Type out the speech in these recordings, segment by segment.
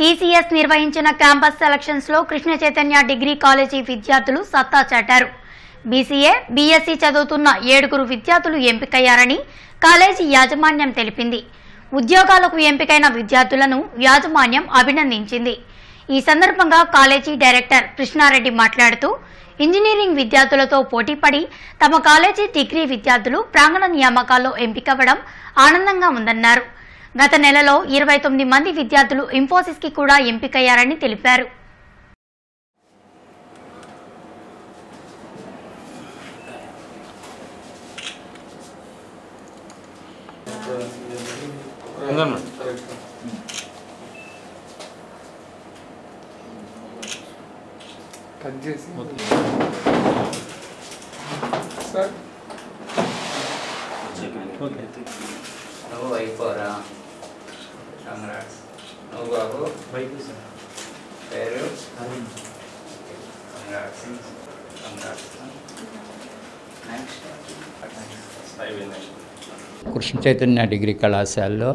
TCS నిర్వహించిన campus సెలక్షన్స్లో Krishna Chaitanya degree college విద్యార్థులు సత్తా చాటారు. బీసీఏ బీఎస్సీ చదువుతున్న ఏడుగురు విద్యార్థులు ఎంపికయ్యారని కాలేజీ యాజమాన్యం తెలిపింది. ఉద్యోగాలకు ఎంపికైన విద్యార్థులను యాజమాన్యం అభినందించింది. ఈ సందర్భంగా కాలేజీ డైరెక్టర్ కృష్ణారెడ్డి మాట్లాడుతూ ఇంజనీరింగ్ విద్యార్థులతో పోటీపడి తమ కాలేజీ డిగ్రీ విద్యార్థులు ప్రాంగణ నియామకాల్లో ఎంపికవ్వడం ఆనందంగా ఉందన్నారు. గత నెలలో ఇరవై తొమ్మిది మంది విద్యార్థులు ఇన్ఫోసిస్కి కూడా ఎంపికయ్యారని తెలిపారు. ఉందమ్మా కట్ చేసి సార్ నువ్వు అయిపోరా కంగ్రాట్స్ నువ్వు బాబు పేరు? Congrats congrats next Krishna Chaitanya degree కళాశాలలో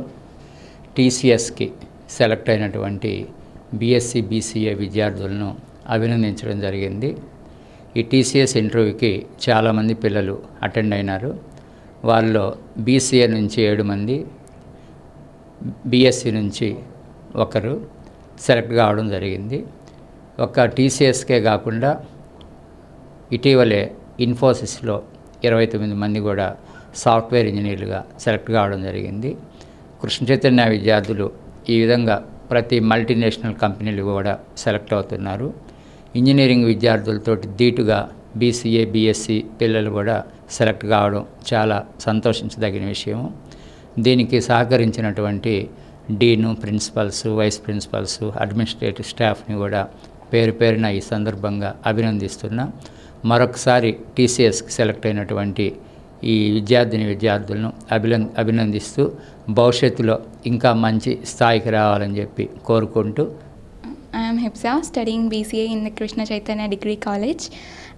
టీసీఎస్కి సెలెక్ట్ అయినటువంటి బీఎస్సీ బీసీఏ విద్యార్థులను అభినందించడం జరిగింది. ఈ టీసీఎస్ ఇంటర్వ్యూకి చాలామంది పిల్లలు అటెండ్ అయినారు. వాళ్ళలో బీసీఏ నుంచి ఏడు మంది బీఎస్సీ నుంచి ఒకరు సెలెక్ట్ కావడం జరిగింది. ఒక టీసీఎస్కే కాకుండా ఇటీవలే ఇన్ఫోసిస్లో ఇరవై తొమ్మిది మంది కూడా సాఫ్ట్వేర్ ఇంజనీర్లుగా సెలెక్ట్ కావడం జరిగింది. కృష్ణ చైతన్య విద్యార్థులు ఈ విధంగా ప్రతి మల్టీనేషనల్ కంపెనీలు కూడా సెలెక్ట్ అవుతున్నారు. ఇంజనీరింగ్ విద్యార్థులతోటి ధీటుగా బీసీఏ బీఎస్సీ పిల్లలు కూడా సెలెక్ట్ కావడం చాలా సంతోషించదగిన విషయం దీనికి సహకరించినటువంటి dean principals vice principals administrative స్టాఫ్ని కూడా పేరు పేరున ఈ సందర్భంగా అభినందిస్తున్నా. మరొకసారి టీసీఎస్కి సెలెక్ట్ అయినటువంటి ఈ విద్యార్థిని విద్యార్థులను అభినం అభినందిస్తూ భవిష్యత్తులో ఇంకా మంచి స్థాయికి రావాలని చెప్పి కోరుకుంటూ I'm am studying BCA in the Krishna Chaitanya degree college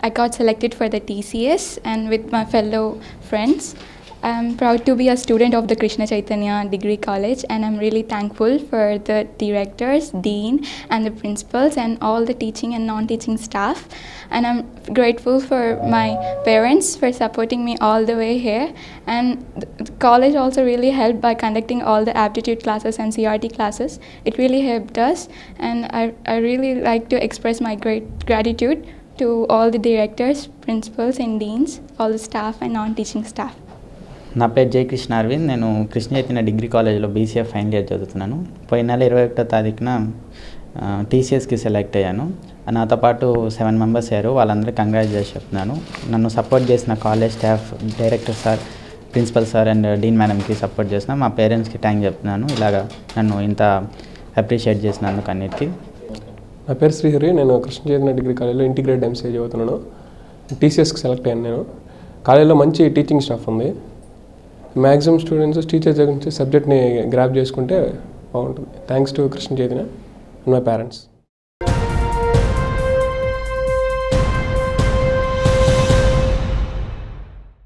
I got selected for the TCS and with my fellow friends friends. I am proud to be a student of the Krishna Chaitanya Degree College and I'm really thankful for the directors, dean and the principals and all the teaching and non-teaching staff. And I'm grateful for my parents for supporting me all the way here. And the college also really helped by conducting all the aptitude classes and CRT classes. It really helped us, and I, I really like to express my great gratitude to all the directors, principals, and deans, all the staff, and non teaching staff. నా పేరు జై కృష్ణ అరవింద్. నేను Krishna Chaitanya degree కాలేజ్లో BCA final year చదువుతున్నాను. పోయిన నెల ఇరవై ఒకటో తారీఖున టీసీఎస్కి సెలెక్ట్ అయ్యాను. నాతో పాటు సెవెన్ మెంబర్స్ అయ్యారు. వాళ్ళందరూ కంగ్రాచులేషన్ చెప్తున్నాను. నన్ను సపోర్ట్ చేసిన college staff director sir principal sir and dean మేడంకి సపోర్ట్ చేసిన మా పేరెంట్స్కి థ్యాంక్ చెప్తున్నాను. ఇలాగా నన్ను ఇంత అప్రిషియేట్ చేసినందుకు అన్నిటికీ. నా పేరు శ్రీహరి. నేను కృష్ణ చైతన్య డిగ్రీ కాలేజ్లో ఇంటిగ్రేట్ ఎంసీఏ చదువుతున్నాను. టీసీఎస్కి సెలెక్ట్ అయ్యాను నేను. కాలేజ్లో మంచి టీచింగ్ స్టాఫ్ ఉంది. మ్యాక్సిమం స్టూడెంట్స్ టీచర్ దగ్గర నుంచి సబ్జెక్ట్ని గ్రాప్ చేసుకుంటే బాగుంటుంది. Thanks to Krishna Chaitanya and my parents